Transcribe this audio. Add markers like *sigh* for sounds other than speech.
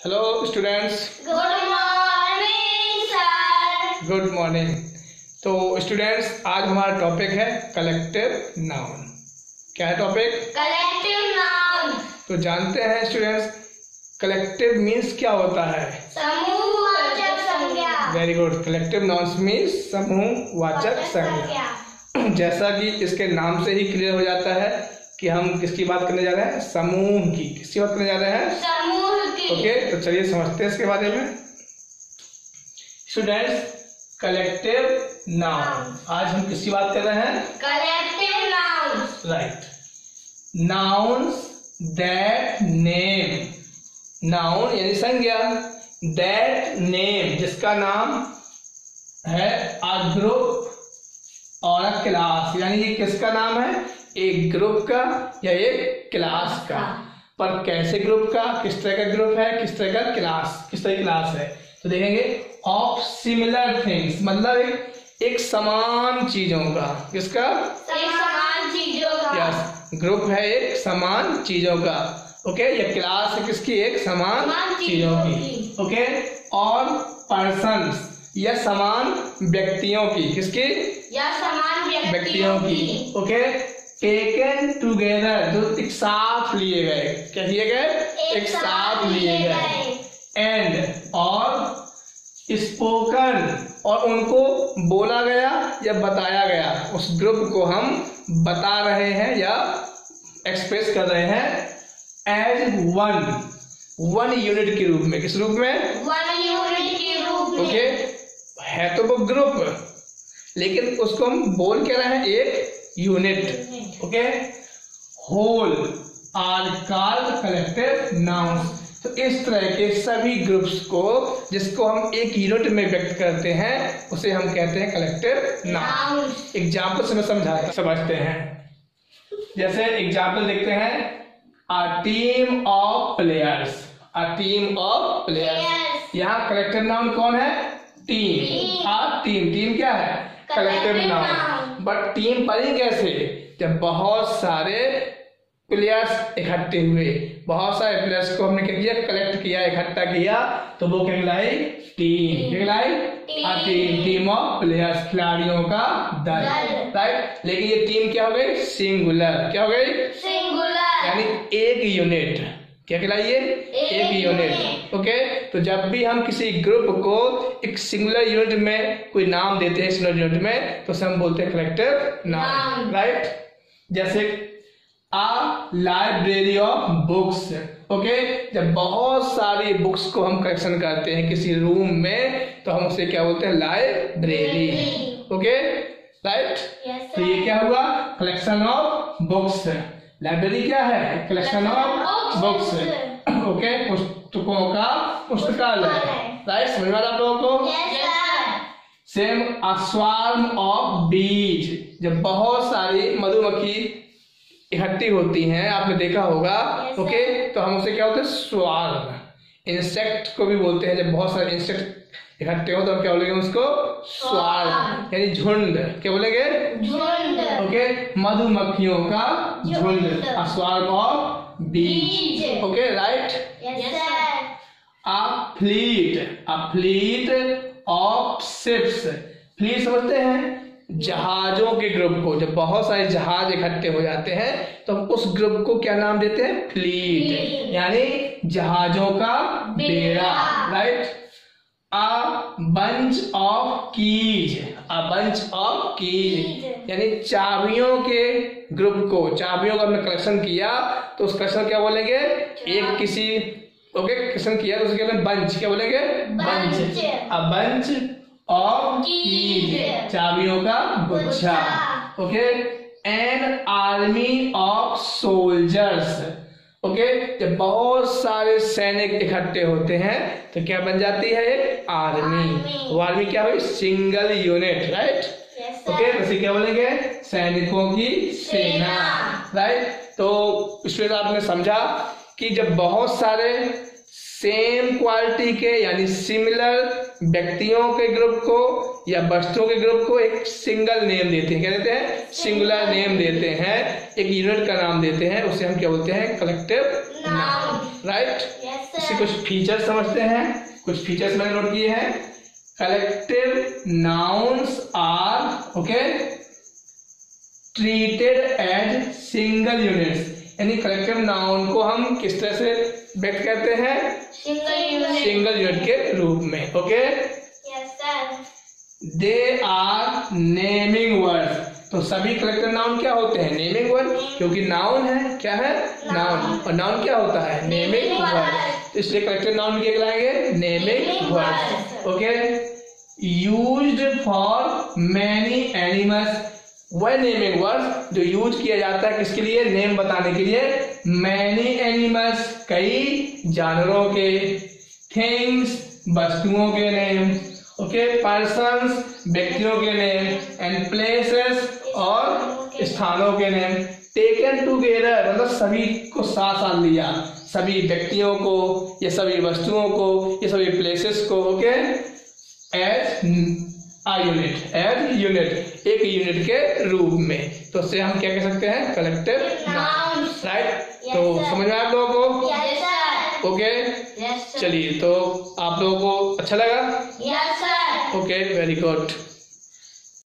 Hello students good morning sir good morning तो students आज हमारा टॉपिक है कलेक्टिव नाउन क्या है टॉपिक कलेक्टिव नाउन तो जानते हैं स्टूडेंट्स कलेक्टिव मीन्स क्या होता है? समूहवाचक संज्ञा. Very good collective nouns means समूह वाचक संज्ञा. *clears throat* जैसा कि इसके नाम से ही क्लियर हो जाता है कि हम किसकी बात करने जा रहे हैं? समूह की. किसकी बात करने जा रहे हैं? समूह ओके तो चलिए समझते हैं इसके बारे में। स्टूडेंट्स कलेक्टिव नाउन आज हम किसकी बात कर रहे हैं? Collective noun right nouns that name noun यानी संज्ञा। दैट नेम जिसका नाम है अ ग्रुप और अ क्लास यानी ये किसका नाम है? एक ग्रुप का या एक क्लास का। पर कैसे ग्रुप का किस तरह का ग्रुप है किस तरह का क्लास किस तरह की क्लास है? तो देखेंगे ऑफ़ सिमिलर थिंग्स मतलब एक, एक समान चीज़ों का। किसका? एक समान चीज़ों का। यस ग्रुप है एक समान चीज़ों का। ओके ये क्लास है किसकी? एक समान चीज़ों की। ओके और पर्सन या समान व्यक्तियों की। किसकी? या समान व्यक्तियों की। ओके टेकन टुगेदर जो एक साथ लिए गए। क्या लिए गए? एक साथ लिए गए। एंड और स्पोकन और उनको बोला गया या बताया गया। उस ग्रुप को हम बता रहे हैं या एक्सप्रेस कर रहे हैं एज वन वन यूनिट के रूप में। किस रूप में? वन यूनिट के रूप में। ओके है तो वो ग्रुप लेकिन उसको हम बोल क्या रहे हैं? एक unit okay whole are called collective noun तो इस तरह के सभी ग्रुप्स को जिसको हम एक यूनिट में व्यक्त करते हैं उसे हम कहते हैं कलेक्टिव नाउन एग्ज़ाम्पल से मैं समझा समझते हैं। जैसे एग्ज़ाम्पल देखते हैं। A team of players a team of players यहाँ कलेक्टिव नाउन कौन है? टीम आ टीम टीम क्या है? Collective noun. बट टीम बनी कैसे? जब बहुत सारे प्लेयर्स इकट्ठे हुए बहुत सारे प्लेयर्स को हमने क्या किया? कलेक्ट किया इकट्ठा किया तो वो कहलाई टीम कहलाई. टीम टीम ऑफ़ प्लेयर्स खिलाड़ियों का दल। राइट लेकिन ये टीम क्या हो गई? सिंगुलर क्या हो गई? सिंगुलर यानी एक यूनिट क्या कहलाइए एक एक यूनिट। ओके तो जब भी हम किसी ग्रुप को एक सिंगुलर यूनिट में कोई नाम देते हैं सिंगुलर यूनिट में तो हम बोलते हैं कलेक्टिव नाम राइट जैसे a library of books okay जब बहुत सारी बुक्स को हम कलेक्शन करते हैं किसी रूम में तो हम उसे क्या बोलते हैं? लाइब्रेरी ओके राइट तो ये क्या हुआ? कलेक्शन ऑफ़ बुक्स लाइब्रेरी क्या है? कलेक्शन ऑफ़ बुक्स *coughs* ओके पुस्तकों का पुस्तकालय। राइट समझ में आप लोगों को? सेम अस्वार्म ऑफ़ बीज जब बहुत सारी मधुमक्खी इकट्ठी होती हैं आपने देखा होगा. ओके तो हम उसे क्या होते हैं? स्वार्म इंसेक्ट को भी बोलते हैं जब बहुत सारे इंसेक्ट इकट्ठे हो तो हम क्या बोलेंगे उसको? Swarm Swarm. यानी झुंड। क्या बोलेंगे? झुंड। ओके? मधुमक्खियों का झुंड। A swarm of bees. Okay right Yes, sir. a fleet a fleet fleet समझते हैं? जहाजों के ग्रुप को। जब बहुत सारे जहाज़ इकट्ठे हो जाते हैं तो हम उस ग्रुप को क्या नाम देते हैं? फ्लीट यानी जहाजों का बेड़ा। बेड़ा। Right a bunch of keys a bunch of keys यानी चाबियों के ग्रुप को चाबियों का हमने कलेक्शन किया तो उस कलेक्शन क्या बोलेंगे? एक किसी ओके कलेक्शन किया तो उसे क्या बोलेंगे? बंच क्या बोलेंगे Bunch. A bunch of keys चाबियों का गुच्छा। Okay an army of soldiers okay? जब बहुत सारे सैनिक इकट्ठे होते हैं तो क्या बन जाती है? एक आर्मी। वो आर्मी क्या हुई single unit right. Okay okay, क्या बोलेंगे? सैनिकों की सेना सेना। राइट तो इसमें आपने समझा कि जब बहुत सारे सेम क्वालिटी के यानी सिमिलर व्यक्तियों के ग्रुप को या वस्तुओं के ग्रुप को एक सिंगल नेम देते हैं। क्या देते हैं? सिंगुलर नेम देते हैं। एक यूनिट का नाम देते हैं। उसे हम क्या बोलते हैं? कलेक्टिव नाउन राइट इसके कुछ फीचर समझते हैं। कुछ फीचर्स मैंने नोट किए हैं। Collective nouns are okay treated as single units यानी कलेक्टिव नाउन को हम किस तरह से व्यक्त करते हैं. सिंगल यूनिट के रूप में okay they are naming word तो सभी कलेक्टिव नाउन क्या होते हैं? नेमिंग वर्ड क्योंकि नाउन है क्या है? नाउन और नाउन क्या होता है? नेमिंग वर्ड तो इसलिए कलेक्टिव नाउन क्या कहलाएँगे? Naming word okay used for many animals वह नेमिंग वर्ड जो यूज़ किया जाता है किसके लिए? नेम बताने के लिए। मैनी एनिमल्स कई जानवरों के। थिंग्स वस्तुओं के नेम ओके पर्सन्स व्यक्तियों के नेम एंड प्लेसेस और स्थानों के नेम टेकन टूगेदर मतलब सभी को साथ साथ लिया। सभी व्यक्तियों को, या सभी वस्तुओं को, या सभी प्लेसेस को okay as a unit as unit एक यूनिट के रूप में। तो उससे हम क्या कह सकते हैं? कलेक्टिव राइट तो समझ में आप लोगों को. ओके चलिए तो आप लोगों को अच्छा लगा. Okay very good